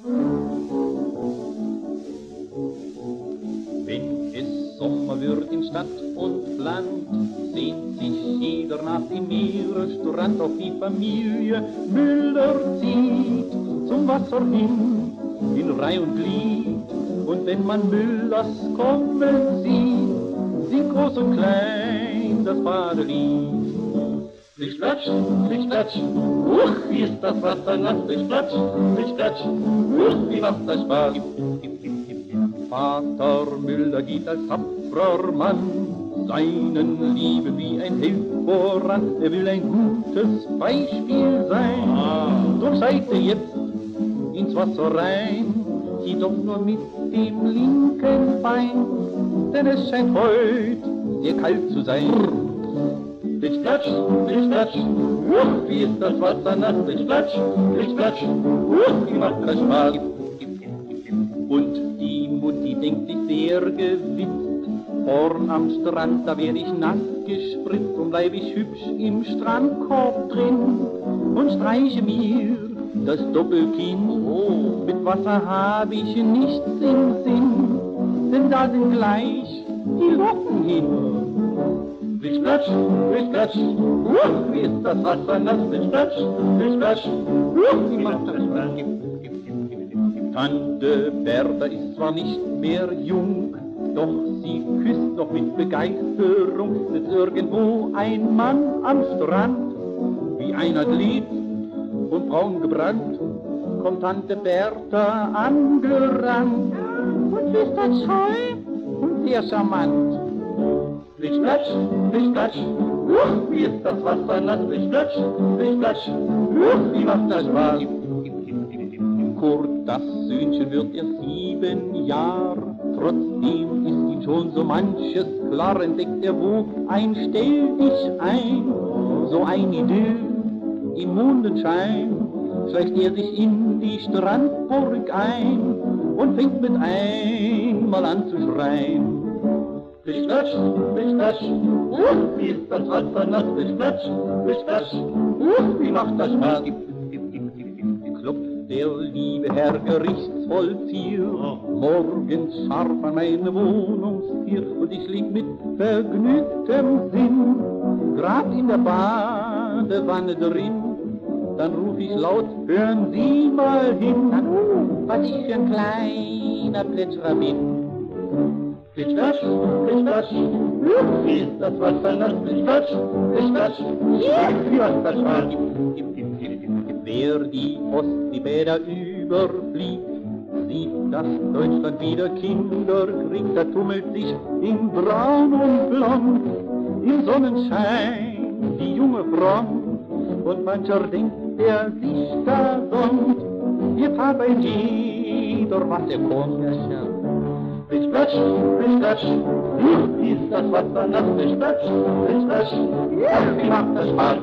Wenn es Sommer wird in Stadt und Land, sehnt sich jeder nach dem Meeresstrand, auch die Familie Müller zieht zum Wasser hin, in Reih und Glied. Und wenn man Müllers kommen sieht, singt groß und klein das Badelied. Lichtplatsch, Lichtplatsch, uch, wie ist das Wasser nass, Lichtplatsch, Lichtplatsch, uch, wie macht das Spaß. Vater Müller geht als tapferer Mann seinen Lieben wie ein Held voran. Er will ein gutes Beispiel sein. Ah. Doch seid ihr jetzt ins Wasser rein, zieht doch nur mit dem linken Bein, denn es scheint heute sehr kalt zu sein. Ich platsch, ich platsch, uch, wie ist das Wasser nass, ich platsch, ich platsch, uch, wie macht das Spaß. Und die Mutti denkt sich sehr gewiss, vorn am Strand, da werd ich nass gespritzt und bleib ich hübsch im Strandkorb drin. Und streiche mir das Doppelkinn. Oh, mit Wasser hab ich nichts im Sinn, denn da sind gleich die Locken hin. Uh, wie ist das Wasser nass, Wischplatsch, Wischplatsch, uh, wie macht das? Tante Bertha ist zwar nicht mehr jung, doch sie küsst noch mit Begeisterung, sitzt irgendwo ein Mann am Strand, wie einer lebt und braun gebrannt, kommt Tante Bertha angerannt. Und ist das scheu und sehr charmant. Lichtplatsch, Lichtplatsch, uh, wie ist das Wasser nass, Lichtplatsch, Lichtplatsch, uh, wie macht das Spaß. Kurt, das Söhnchen wird erst sieben Jahr, trotzdem ist ihm schon so manches klar, entdeckt. Er wo ein Stell dich ein, so ein Idyll im Mondenschein, schleicht er sich in die Strandburg ein und fängt mit einmal an zu schreien. Fischklatsch, Fischklatsch, uh, wie ist das Wasser nass, Fischklatsch, Fischklatsch, uh, wie macht das Spaß. Der liebe Herr Gerichtsvollzieher morgens scharf an meine Wohnungstür und ich lieg mit vergnügtem Sinn grad in der Badewanne drin. Dann ruf ich laut, hören Sie mal hin, was ich für ein kleiner Plätscherer bin. Klitschklatsch, Klitschklatsch, wie ist das Wasser nass, Klitschklatsch, Klitschklatsch, wie was das Spaß. Wer die Ostseebäder überfliegt, sieht, dass Deutschland wieder Kinder kriegt, da tummelt sich in Braun und Blond, im Sonnenschein die junge Front, und mancher denkt, der sich da sonnt, jetzt hat ein jeder, was er kommt. Fischplatsch, Fischplatsch, ist das Wasser nass, Fischplatsch, Fischplatsch, wie macht das Spaß?